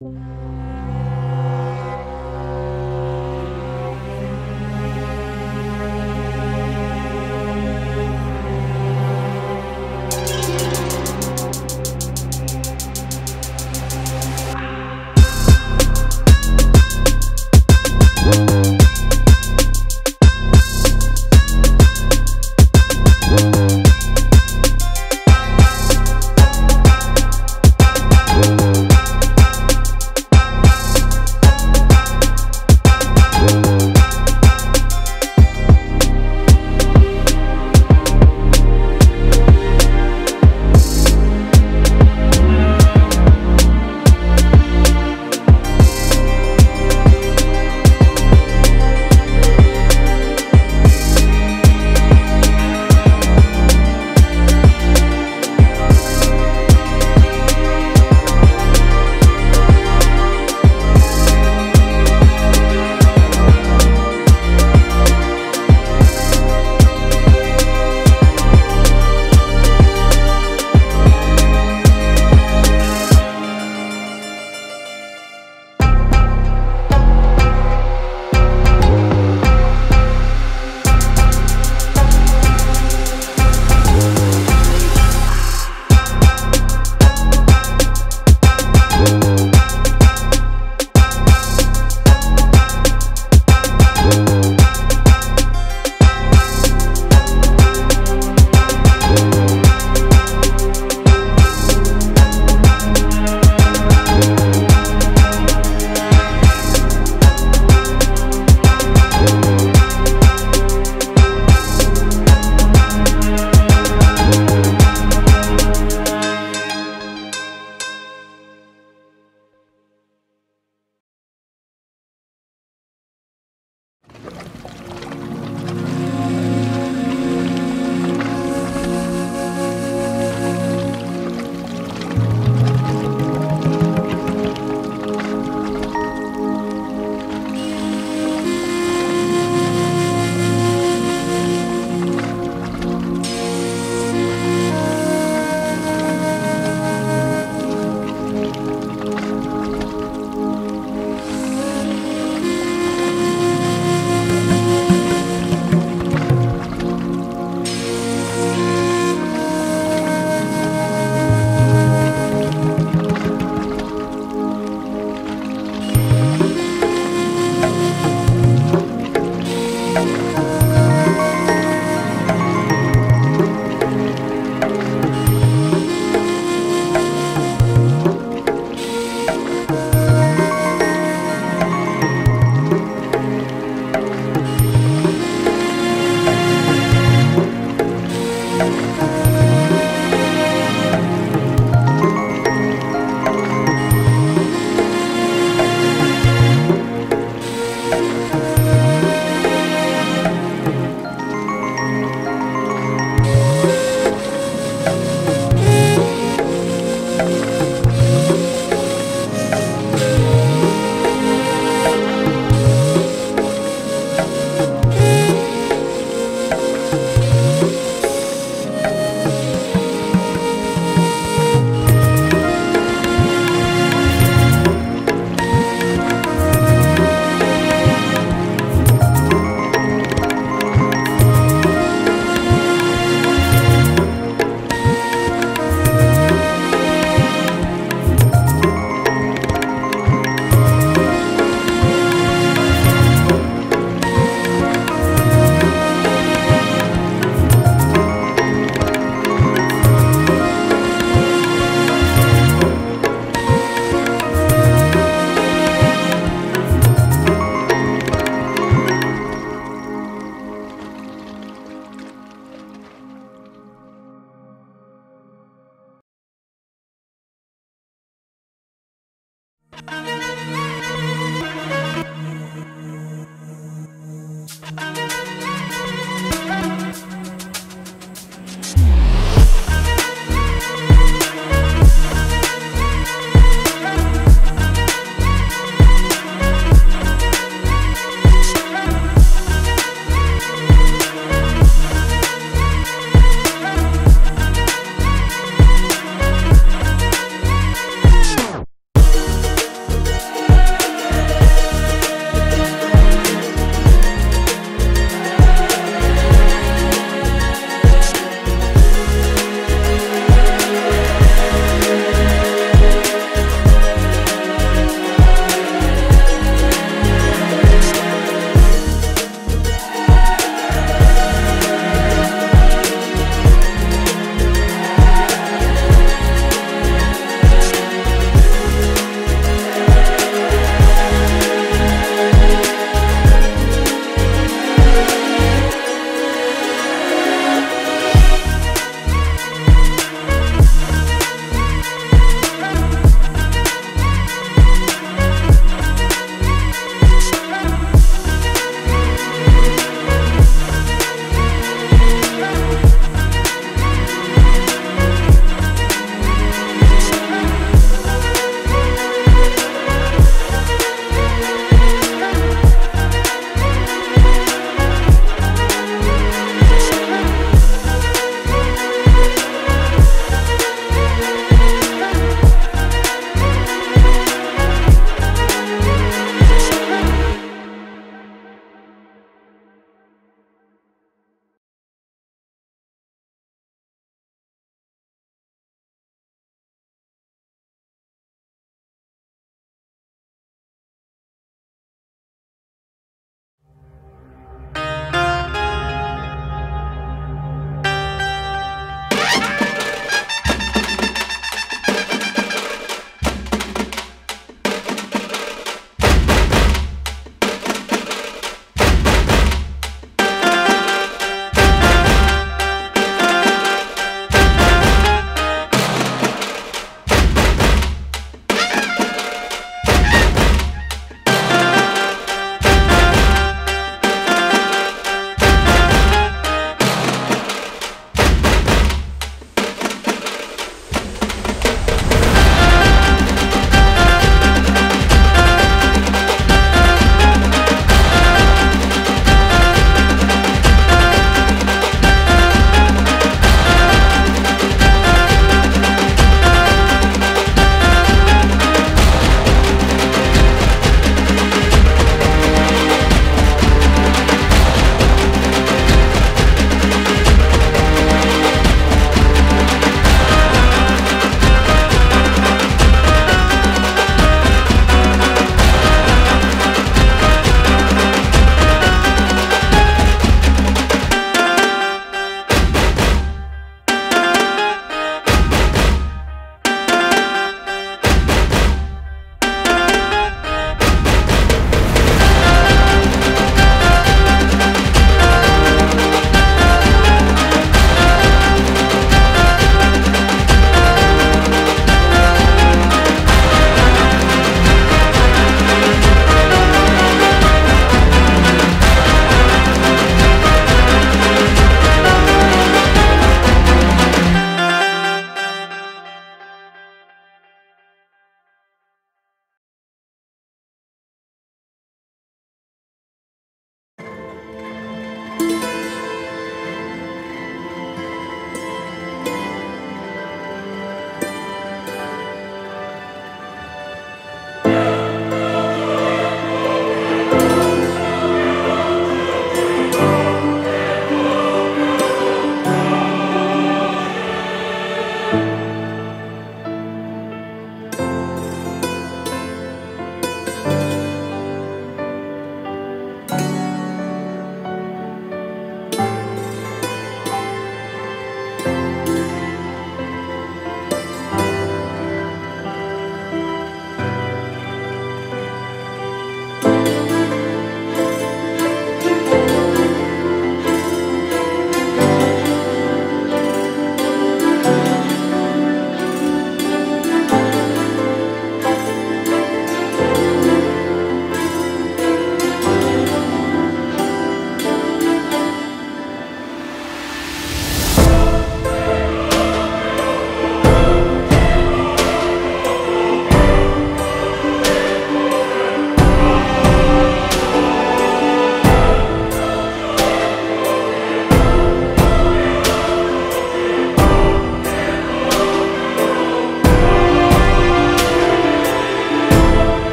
Música